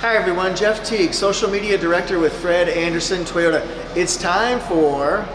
Hi everyone, Jeff Teague, Social Media Director with Fred Anderson Toyota. It's time for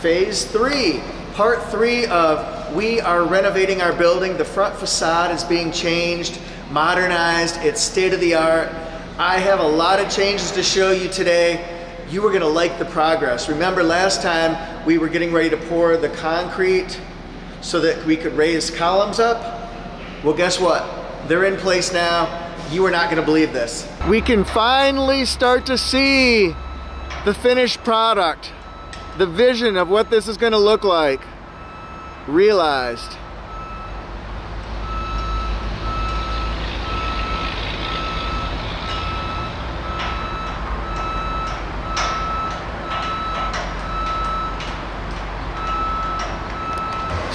Phase 3, Part 3 of we are renovating our building. The front facade is being changed, modernized, it's state of the art. I have a lot of changes to show you today. You are gonna like the progress. Remember last time we were getting ready to pour the concrete so that we could raise columns up? Well, guess what? They're in place now. You are not gonna believe this. We can finally start to see the finished product, the vision of what this is gonna look like, realized.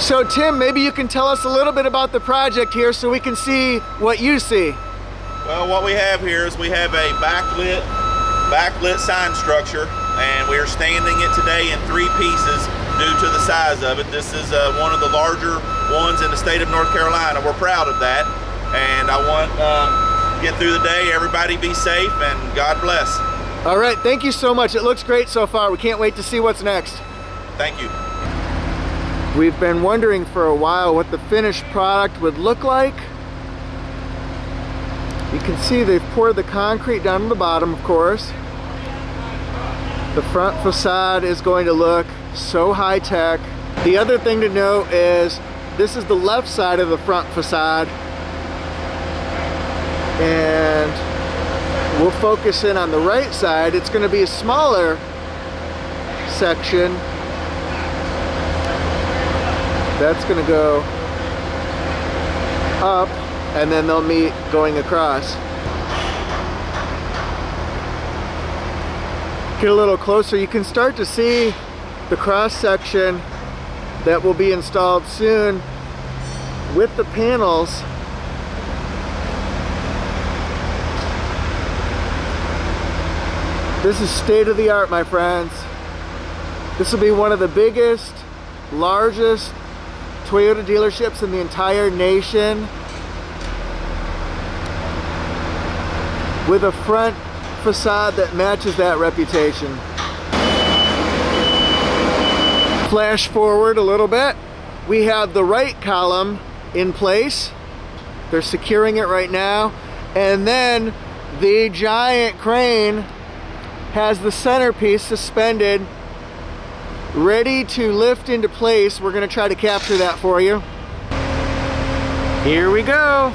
So Tim, maybe you can tell us a little bit about the project here so we can see what you see. Well, what we have here is we have a backlit, backlit sign structure, and we are standing it today in three pieces due to the size of it. This is uh, one of the larger ones in the state of North Carolina. We're proud of that, and I want um, get through the day. Everybody be safe, and God bless. All right, thank you so much. It looks great so far. We can't wait to see what's next. Thank you. We've been wondering for a while what the finished product would look like. You can see they've poured the concrete down to the bottom, of course. The front facade is going to look so high-tech. The other thing to note is this is the left side of the front facade. And we'll focus in on the right side. It's going to be a smaller section. That's going to go up and then they'll meet going across. Get a little closer, you can start to see the cross section that will be installed soon with the panels This is state of the art, my friends. This will be one of the biggest, largest Toyota dealerships in the entire nation. With a front facade that matches that reputation. Flash forward a little bit. We have the right column in place. They're securing it right now. And then the giant crane has the centerpiece suspended ready to lift into place. We're gonna try to capture that for you. Here we go.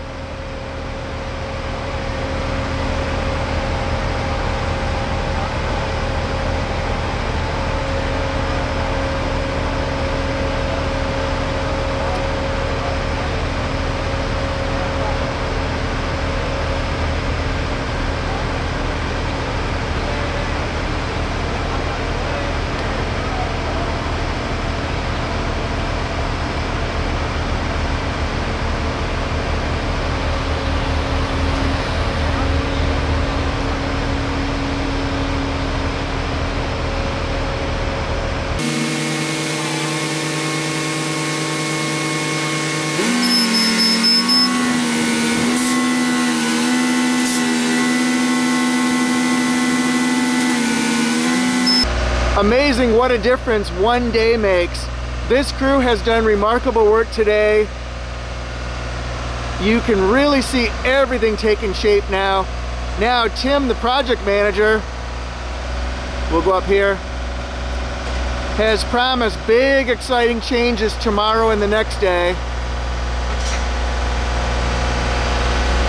Amazing what a difference one day makes. This crew has done remarkable work today. You can really see everything taking shape now. Now Tim, the project manager, we'll go up here, has promised big exciting changes tomorrow and the next day.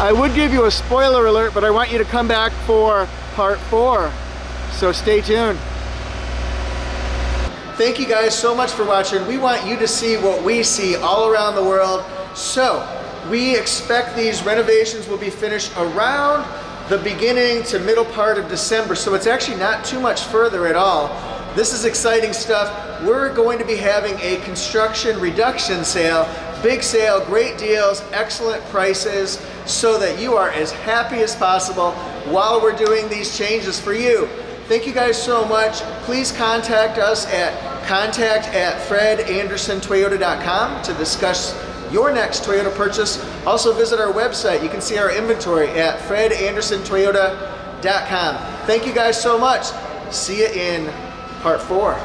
I would give you a spoiler alert, but I want you to come back for part four. So stay tuned. Thank you guys so much for watching. We want you to see what we see all around the world. So we expect these renovations will be finished around the beginning to middle part of December. So it's actually not too much further at all. This is exciting stuff. We're going to be having a construction reduction sale. Big sale, great deals, excellent prices, so that you are as happy as possible while we're doing these changes for you. Thank you guys so much. Please contact us at contact at fredandersontoyota.com to discuss your next Toyota purchase. Also visit our website. You can see our inventory at fredandersontoyota.com. Thank you guys so much. See you in part four.